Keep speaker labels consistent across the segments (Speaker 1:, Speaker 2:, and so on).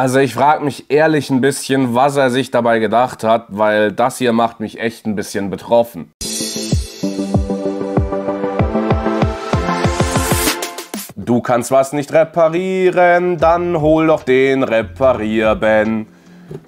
Speaker 1: Also ich frage mich ehrlich ein bisschen, was er sich dabei gedacht hat, weil das hier macht mich echt ein bisschen betroffen. Du kannst was nicht reparieren, dann hol doch den Reparierben.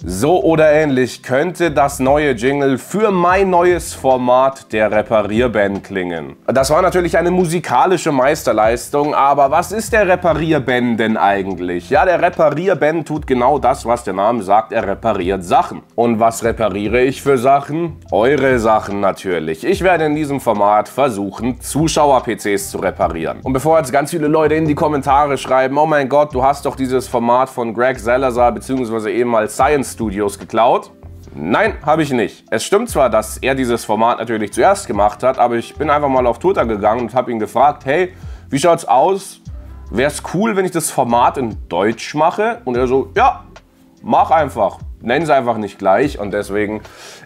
Speaker 1: So oder ähnlich könnte das neue Jingle für mein neues Format der Reparierband klingen. Das war natürlich eine musikalische Meisterleistung, aber was ist der Reparierband denn eigentlich? Ja, der Reparierband tut genau das, was der Name sagt, er repariert Sachen. Und was repariere ich für Sachen? Eure Sachen natürlich. Ich werde in diesem Format versuchen, Zuschauer-PCs zu reparieren. Und bevor jetzt ganz viele Leute in die Kommentare schreiben, oh mein Gott, du hast doch dieses Format von Greg Salazar bzw. ehemals Science Studios geklaut. Nein, habe ich nicht. Es stimmt zwar, dass er dieses Format natürlich zuerst gemacht hat, aber ich bin einfach mal auf Twitter gegangen und habe ihn gefragt, hey, wie schaut's aus? Wäre es cool, wenn ich das Format in Deutsch mache? Und er so, ja, mach einfach. Nenn es einfach nicht gleich und deswegen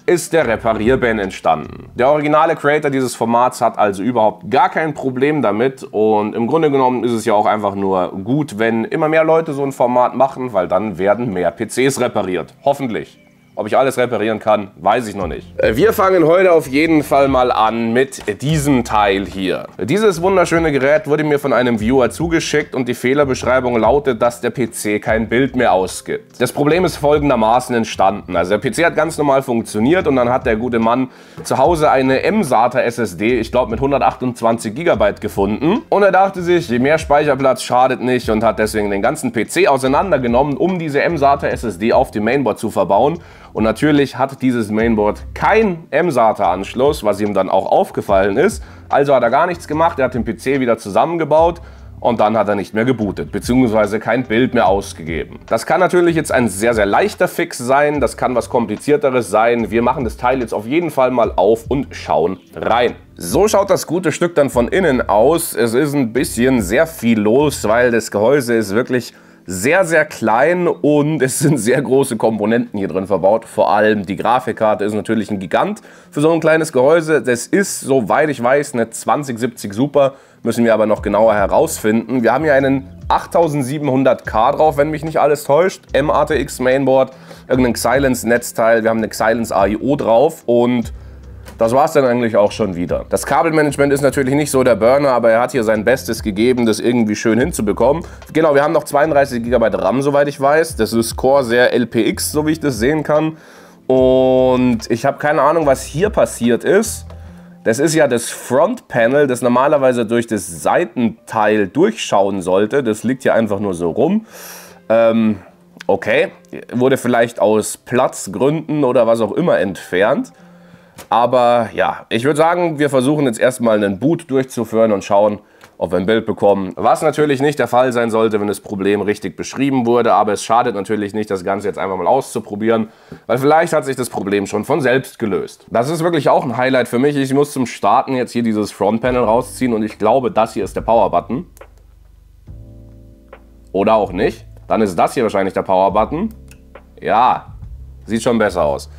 Speaker 1: ist der Reparierband entstanden. Der originale Creator dieses Formats hat also überhaupt gar kein Problem damit und im Grunde genommen ist es ja auch einfach nur gut, wenn immer mehr Leute so ein Format machen, weil dann werden mehr PCs repariert. Hoffentlich. Ob ich alles reparieren kann, weiß ich noch nicht. Äh, wir fangen heute auf jeden Fall mal an mit diesem Teil hier. Dieses wunderschöne Gerät wurde mir von einem Viewer zugeschickt und die Fehlerbeschreibung lautet, dass der PC kein Bild mehr ausgibt. Das Problem ist folgendermaßen entstanden. Also der PC hat ganz normal funktioniert und dann hat der gute Mann zu Hause eine M-SATA SSD, ich glaube mit 128 GB gefunden. Und er dachte sich, je mehr Speicherplatz schadet nicht und hat deswegen den ganzen PC auseinandergenommen, um diese M-SATA SSD auf dem Mainboard zu verbauen und natürlich hat dieses Mainboard kein M-SATA-Anschluss, was ihm dann auch aufgefallen ist. Also hat er gar nichts gemacht, er hat den PC wieder zusammengebaut und dann hat er nicht mehr gebootet, beziehungsweise kein Bild mehr ausgegeben. Das kann natürlich jetzt ein sehr, sehr leichter Fix sein, das kann was komplizierteres sein. Wir machen das Teil jetzt auf jeden Fall mal auf und schauen rein. So schaut das gute Stück dann von innen aus. Es ist ein bisschen sehr viel los, weil das Gehäuse ist wirklich sehr, sehr klein und es sind sehr große Komponenten hier drin verbaut. Vor allem die Grafikkarte ist natürlich ein Gigant für so ein kleines Gehäuse. Das ist, soweit ich weiß, eine 2070 Super, müssen wir aber noch genauer herausfinden. Wir haben hier einen 8700K drauf, wenn mich nicht alles täuscht. MATX Mainboard, irgendein Xylence Netzteil, wir haben eine Xylence AIO drauf und das war es dann eigentlich auch schon wieder. Das Kabelmanagement ist natürlich nicht so der Burner, aber er hat hier sein Bestes gegeben, das irgendwie schön hinzubekommen. Genau, wir haben noch 32 GB RAM, soweit ich weiß. Das ist Corsair LPX, so wie ich das sehen kann. Und ich habe keine Ahnung, was hier passiert ist. Das ist ja das Frontpanel, das normalerweise durch das Seitenteil durchschauen sollte. Das liegt hier einfach nur so rum. Ähm, okay, wurde vielleicht aus Platzgründen oder was auch immer entfernt. Aber ja, ich würde sagen, wir versuchen jetzt erstmal einen Boot durchzuführen und schauen, ob wir ein Bild bekommen. Was natürlich nicht der Fall sein sollte, wenn das Problem richtig beschrieben wurde, aber es schadet natürlich nicht, das Ganze jetzt einfach mal auszuprobieren, weil vielleicht hat sich das Problem schon von selbst gelöst. Das ist wirklich auch ein Highlight für mich. Ich muss zum Starten jetzt hier dieses Frontpanel rausziehen und ich glaube, das hier ist der Power-Button. Oder auch nicht. Dann ist das hier wahrscheinlich der Power-Button. Ja, sieht schon besser aus.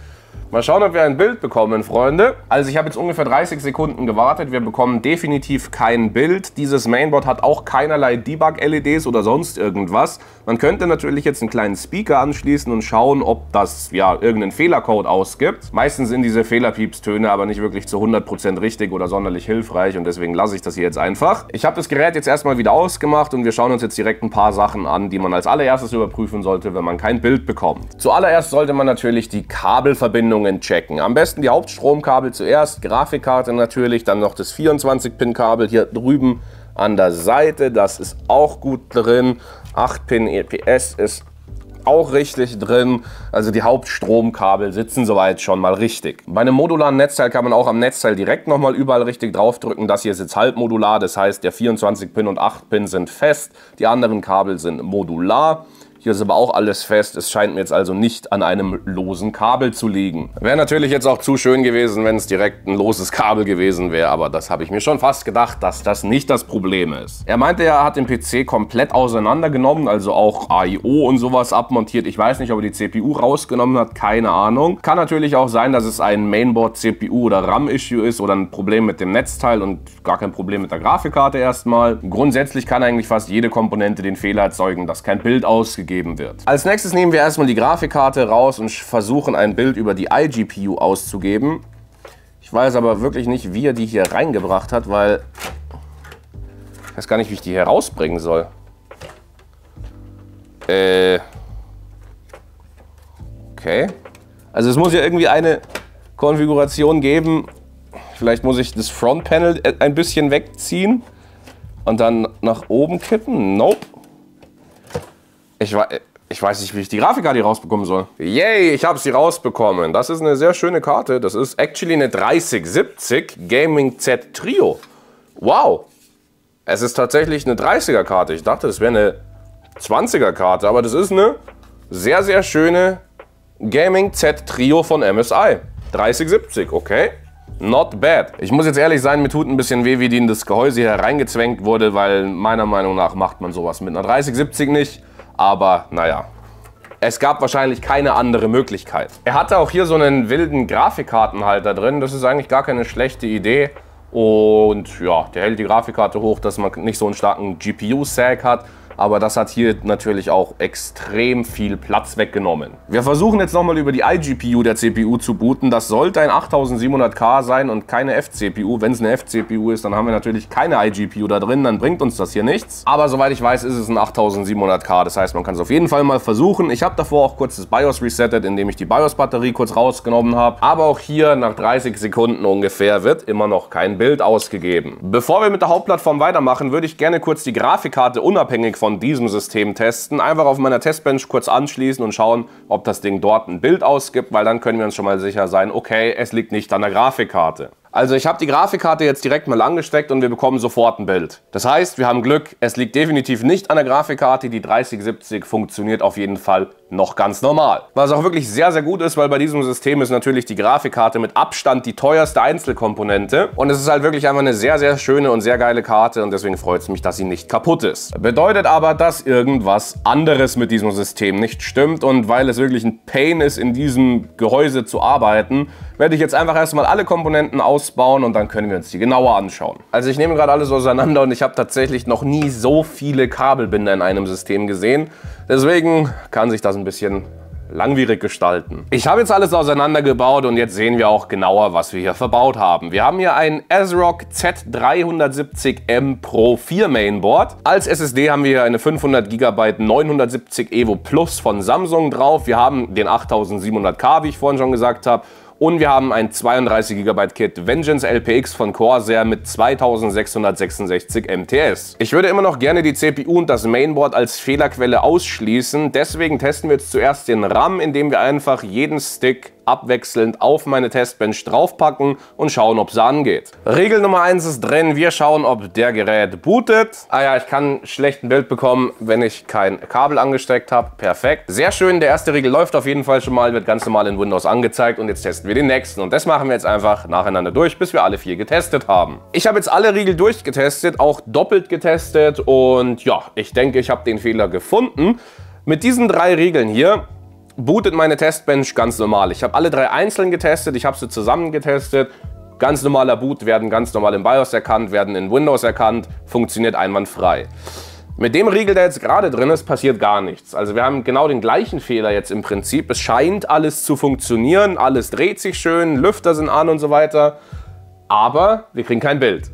Speaker 1: Mal schauen, ob wir ein Bild bekommen, Freunde. Also ich habe jetzt ungefähr 30 Sekunden gewartet. Wir bekommen definitiv kein Bild. Dieses Mainboard hat auch keinerlei Debug-LEDs oder sonst irgendwas. Man könnte natürlich jetzt einen kleinen Speaker anschließen und schauen, ob das ja irgendeinen Fehlercode ausgibt. Meistens sind diese Fehlerpiepstöne aber nicht wirklich zu 100% richtig oder sonderlich hilfreich und deswegen lasse ich das hier jetzt einfach. Ich habe das Gerät jetzt erstmal wieder ausgemacht und wir schauen uns jetzt direkt ein paar Sachen an, die man als allererstes überprüfen sollte, wenn man kein Bild bekommt. Zuallererst sollte man natürlich die Kabelverbindung Verbindungen checken. Am besten die Hauptstromkabel zuerst, Grafikkarte natürlich, dann noch das 24-Pin-Kabel hier drüben an der Seite, das ist auch gut drin. 8-Pin EPS ist auch richtig drin. Also die Hauptstromkabel sitzen soweit schon mal richtig. Bei einem modularen Netzteil kann man auch am Netzteil direkt nochmal überall richtig draufdrücken. Das hier ist jetzt halbmodular, das heißt der 24-Pin und 8-Pin sind fest, die anderen Kabel sind modular. Hier ist aber auch alles fest. Es scheint mir jetzt also nicht an einem losen Kabel zu liegen. Wäre natürlich jetzt auch zu schön gewesen, wenn es direkt ein loses Kabel gewesen wäre, aber das habe ich mir schon fast gedacht, dass das nicht das Problem ist. Er meinte, er hat den PC komplett auseinandergenommen, also auch AIO und sowas abmontiert. Ich weiß nicht, ob er die CPU rausgenommen hat, keine Ahnung. Kann natürlich auch sein, dass es ein Mainboard-CPU oder RAM-Issue ist oder ein Problem mit dem Netzteil und gar kein Problem mit der Grafikkarte erstmal. Grundsätzlich kann eigentlich fast jede Komponente den Fehler erzeugen, dass kein Bild ausgegeben ausgegeben wird. Als nächstes nehmen wir erstmal die Grafikkarte raus und versuchen ein Bild über die iGPU auszugeben. Ich weiß aber wirklich nicht, wie er die hier reingebracht hat, weil ich weiß gar nicht, wie ich die hier rausbringen soll. Äh. Okay. Also es muss ja irgendwie eine Konfiguration geben. Vielleicht muss ich das Frontpanel ein bisschen wegziehen und dann nach oben kippen. Nope. Ich, ich weiß nicht, wie ich die Grafikkarte rausbekommen soll. Yay, ich habe sie rausbekommen. Das ist eine sehr schöne Karte. Das ist actually eine 3070 Gaming Z Trio. Wow. Es ist tatsächlich eine 30er Karte. Ich dachte, das wäre eine 20er Karte, aber das ist eine sehr, sehr schöne Gaming Z Trio von MSI. 3070, okay. Not bad. Ich muss jetzt ehrlich sein, mir tut ein bisschen weh, wie die in das Gehäuse hier reingezwängt wurde, weil meiner Meinung nach macht man sowas mit einer 3070 nicht. Aber naja, es gab wahrscheinlich keine andere Möglichkeit. Er hatte auch hier so einen wilden Grafikkartenhalter drin. Das ist eigentlich gar keine schlechte Idee. Und ja, der hält die Grafikkarte hoch, dass man nicht so einen starken GPU-Sag hat aber das hat hier natürlich auch extrem viel Platz weggenommen. Wir versuchen jetzt nochmal über die iGPU der CPU zu booten. Das sollte ein 8700K sein und keine F-CPU. Wenn es eine F-CPU ist, dann haben wir natürlich keine iGPU da drin, dann bringt uns das hier nichts. Aber soweit ich weiß, ist es ein 8700K, das heißt, man kann es auf jeden Fall mal versuchen. Ich habe davor auch kurz das BIOS resettet, indem ich die BIOS-Batterie kurz rausgenommen habe. Aber auch hier nach 30 Sekunden ungefähr wird immer noch kein Bild ausgegeben. Bevor wir mit der Hauptplattform weitermachen, würde ich gerne kurz die Grafikkarte unabhängig von von diesem System testen. Einfach auf meiner Testbench kurz anschließen und schauen, ob das Ding dort ein Bild ausgibt, weil dann können wir uns schon mal sicher sein, okay, es liegt nicht an der Grafikkarte. Also ich habe die Grafikkarte jetzt direkt mal angesteckt und wir bekommen sofort ein Bild. Das heißt, wir haben Glück, es liegt definitiv nicht an der Grafikkarte. Die 3070 funktioniert auf jeden Fall noch ganz normal. Was auch wirklich sehr, sehr gut ist, weil bei diesem System ist natürlich die Grafikkarte mit Abstand die teuerste Einzelkomponente. Und es ist halt wirklich einfach eine sehr, sehr schöne und sehr geile Karte und deswegen freut es mich, dass sie nicht kaputt ist. Bedeutet aber, dass irgendwas anderes mit diesem System nicht stimmt und weil es wirklich ein Pain ist, in diesem Gehäuse zu arbeiten, werde ich jetzt einfach erstmal alle Komponenten ausbauen und dann können wir uns die genauer anschauen. Also ich nehme gerade alles auseinander und ich habe tatsächlich noch nie so viele Kabelbinder in einem System gesehen. Deswegen kann sich das ein bisschen langwierig gestalten. Ich habe jetzt alles auseinandergebaut und jetzt sehen wir auch genauer, was wir hier verbaut haben. Wir haben hier ein ASRock Z370M Pro 4 Mainboard. Als SSD haben wir hier eine 500 GB 970 Evo Plus von Samsung drauf. Wir haben den 8700K, wie ich vorhin schon gesagt habe und wir haben ein 32 GB Kit Vengeance LPX von Corsair mit 2666 MTS. Ich würde immer noch gerne die CPU und das Mainboard als Fehlerquelle ausschließen. Deswegen testen wir jetzt zuerst den RAM, indem wir einfach jeden Stick abwechselnd auf meine Testbench draufpacken und schauen, ob es angeht. Regel Nummer 1 ist drin, wir schauen, ob der Gerät bootet. Ah ja, ich kann schlecht ein Bild bekommen, wenn ich kein Kabel angesteckt habe. Perfekt. Sehr schön, der erste Riegel läuft auf jeden Fall schon mal, wird ganz normal in Windows angezeigt und jetzt testen wir den nächsten. Und das machen wir jetzt einfach nacheinander durch, bis wir alle vier getestet haben. Ich habe jetzt alle Riegel durchgetestet, auch doppelt getestet und ja, ich denke, ich habe den Fehler gefunden. Mit diesen drei Regeln hier bootet meine Testbench ganz normal. Ich habe alle drei einzeln getestet, ich habe sie zusammen getestet. Ganz normaler Boot, werden ganz normal im BIOS erkannt, werden in Windows erkannt, funktioniert einwandfrei. Mit dem Riegel, der jetzt gerade drin ist, passiert gar nichts. Also wir haben genau den gleichen Fehler jetzt im Prinzip. Es scheint alles zu funktionieren, alles dreht sich schön, Lüfter sind an und so weiter. Aber wir kriegen kein Bild.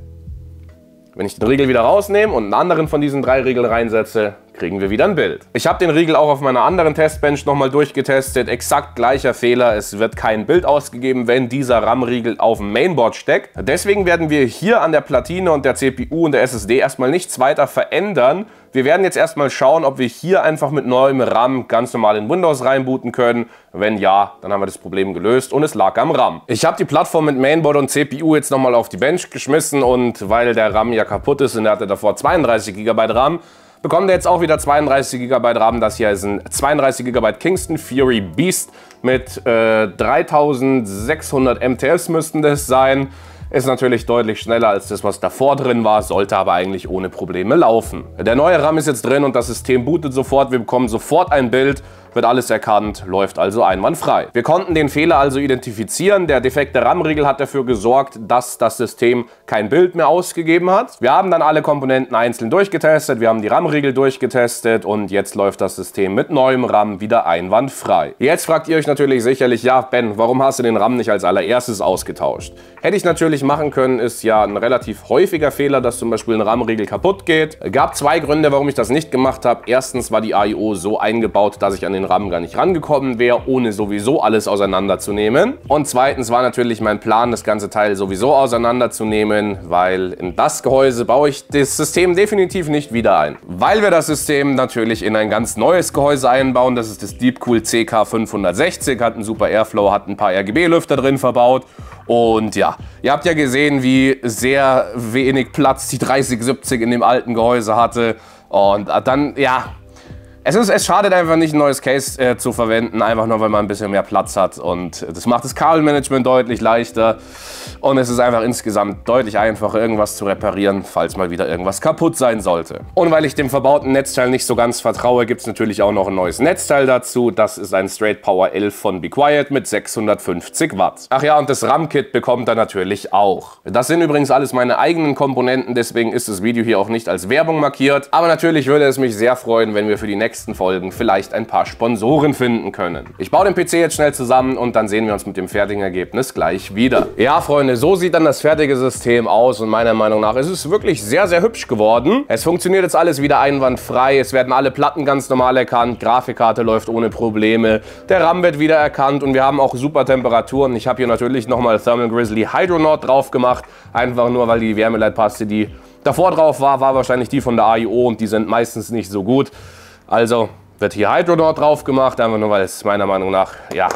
Speaker 1: Wenn ich den Riegel wieder rausnehme und einen anderen von diesen drei Riegeln reinsetze, kriegen wir wieder ein Bild. Ich habe den Riegel auch auf meiner anderen Testbench nochmal durchgetestet. Exakt gleicher Fehler. Es wird kein Bild ausgegeben, wenn dieser RAM-Riegel auf dem Mainboard steckt. Deswegen werden wir hier an der Platine und der CPU und der SSD erstmal nichts weiter verändern. Wir werden jetzt erstmal schauen, ob wir hier einfach mit neuem RAM ganz normal in Windows reinbooten können. Wenn ja, dann haben wir das Problem gelöst und es lag am RAM. Ich habe die Plattform mit Mainboard und CPU jetzt nochmal auf die Bench geschmissen und weil der RAM ja kaputt ist und er hatte davor 32 GB RAM, bekommt er jetzt auch wieder 32 GB RAM. Das hier ist ein 32 GB Kingston Fury Beast mit äh, 3600 MTS müssten das sein. Ist natürlich deutlich schneller als das, was davor drin war, sollte aber eigentlich ohne Probleme laufen. Der neue RAM ist jetzt drin und das System bootet sofort. Wir bekommen sofort ein Bild wird alles erkannt, läuft also einwandfrei. Wir konnten den Fehler also identifizieren. Der defekte RAM-Riegel hat dafür gesorgt, dass das System kein Bild mehr ausgegeben hat. Wir haben dann alle Komponenten einzeln durchgetestet, wir haben die RAM-Riegel durchgetestet und jetzt läuft das System mit neuem RAM wieder einwandfrei. Jetzt fragt ihr euch natürlich sicherlich, ja Ben, warum hast du den RAM nicht als allererstes ausgetauscht? Hätte ich natürlich machen können, ist ja ein relativ häufiger Fehler, dass zum Beispiel ein RAM-Riegel kaputt geht. Gab zwei Gründe, warum ich das nicht gemacht habe. Erstens war die AIO so eingebaut, dass ich an den RAM gar nicht rangekommen wäre, ohne sowieso alles auseinanderzunehmen. Und zweitens war natürlich mein Plan, das ganze Teil sowieso auseinanderzunehmen, weil in das Gehäuse baue ich das System definitiv nicht wieder ein. Weil wir das System natürlich in ein ganz neues Gehäuse einbauen, das ist das Deepcool CK560, hat einen super Airflow, hat ein paar RGB-Lüfter drin verbaut und ja, ihr habt ja gesehen, wie sehr wenig Platz die 3070 in dem alten Gehäuse hatte. Und dann, ja, es, ist, es schadet einfach nicht, ein neues Case äh, zu verwenden, einfach nur, weil man ein bisschen mehr Platz hat. Und das macht das Kabelmanagement deutlich leichter. Und es ist einfach insgesamt deutlich einfacher, irgendwas zu reparieren, falls mal wieder irgendwas kaputt sein sollte. Und weil ich dem verbauten Netzteil nicht so ganz vertraue, gibt es natürlich auch noch ein neues Netzteil dazu. Das ist ein Straight Power 11 von Be Quiet mit 650 Watt. Ach ja, und das RAM-Kit bekommt er natürlich auch. Das sind übrigens alles meine eigenen Komponenten, deswegen ist das Video hier auch nicht als Werbung markiert. Aber natürlich würde es mich sehr freuen, wenn wir für die nächste nächsten Folgen vielleicht ein paar Sponsoren finden können. Ich baue den PC jetzt schnell zusammen und dann sehen wir uns mit dem fertigen Ergebnis gleich wieder. Ja, Freunde, so sieht dann das fertige System aus und meiner Meinung nach ist es wirklich sehr, sehr hübsch geworden. Es funktioniert jetzt alles wieder einwandfrei. Es werden alle Platten ganz normal erkannt. Grafikkarte läuft ohne Probleme. Der RAM wird wieder erkannt und wir haben auch super Temperaturen. Ich habe hier natürlich nochmal Thermal Grizzly Hydronaut drauf gemacht. Einfach nur, weil die Wärmeleitpaste, die davor drauf war, war wahrscheinlich die von der AIO und die sind meistens nicht so gut. Also wird hier Hydronaut drauf gemacht, einfach nur weil es meiner Meinung nach, ja,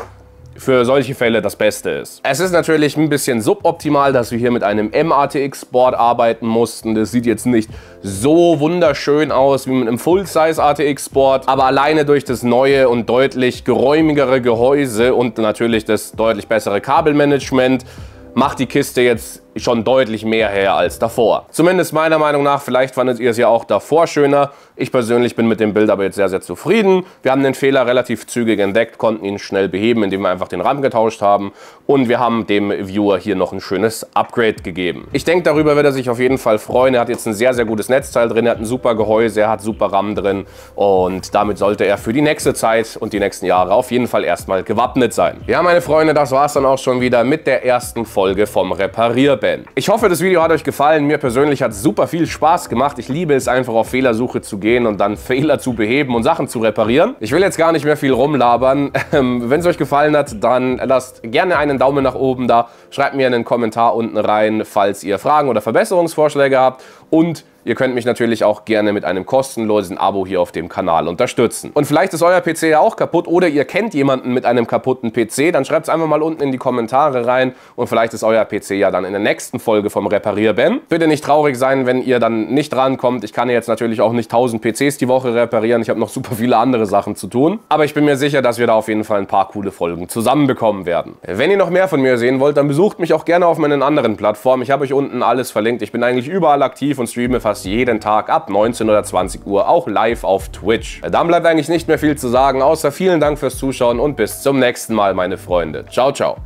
Speaker 1: für solche Fälle das Beste ist. Es ist natürlich ein bisschen suboptimal, dass wir hier mit einem MATX-Board arbeiten mussten. Das sieht jetzt nicht so wunderschön aus wie mit einem Full-Size ATX-Board, aber alleine durch das neue und deutlich geräumigere Gehäuse und natürlich das deutlich bessere Kabelmanagement macht die Kiste jetzt schon deutlich mehr her als davor. Zumindest meiner Meinung nach, vielleicht fandet ihr es ja auch davor schöner. Ich persönlich bin mit dem Bild aber jetzt sehr, sehr zufrieden. Wir haben den Fehler relativ zügig entdeckt, konnten ihn schnell beheben, indem wir einfach den RAM getauscht haben. Und wir haben dem Viewer hier noch ein schönes Upgrade gegeben. Ich denke, darüber wird er sich auf jeden Fall freuen. Er hat jetzt ein sehr, sehr gutes Netzteil drin, er hat ein super Gehäuse, er hat super RAM drin. Und damit sollte er für die nächste Zeit und die nächsten Jahre auf jeden Fall erstmal gewappnet sein. Ja, meine Freunde, das war es dann auch schon wieder mit der ersten Folge vom Reparierband. Ben. Ich hoffe, das Video hat euch gefallen. Mir persönlich hat es super viel Spaß gemacht. Ich liebe es einfach auf Fehlersuche zu gehen und dann Fehler zu beheben und Sachen zu reparieren. Ich will jetzt gar nicht mehr viel rumlabern. Ähm, Wenn es euch gefallen hat, dann lasst gerne einen Daumen nach oben da. Schreibt mir einen Kommentar unten rein, falls ihr Fragen oder Verbesserungsvorschläge habt. Und Ihr könnt mich natürlich auch gerne mit einem kostenlosen Abo hier auf dem Kanal unterstützen. Und vielleicht ist euer PC ja auch kaputt oder ihr kennt jemanden mit einem kaputten PC, dann schreibt es einfach mal unten in die Kommentare rein und vielleicht ist euer PC ja dann in der nächsten Folge vom Reparier Ben. Bitte nicht traurig sein, wenn ihr dann nicht rankommt. Ich kann jetzt natürlich auch nicht 1000 PCs die Woche reparieren. Ich habe noch super viele andere Sachen zu tun. Aber ich bin mir sicher, dass wir da auf jeden Fall ein paar coole Folgen zusammenbekommen werden. Wenn ihr noch mehr von mir sehen wollt, dann besucht mich auch gerne auf meinen anderen Plattformen. Ich habe euch unten alles verlinkt. Ich bin eigentlich überall aktiv und streame fast fast jeden Tag ab 19 oder 20 Uhr auch live auf Twitch. Dann bleibt eigentlich nicht mehr viel zu sagen, außer vielen Dank fürs Zuschauen und bis zum nächsten Mal, meine Freunde. Ciao, ciao.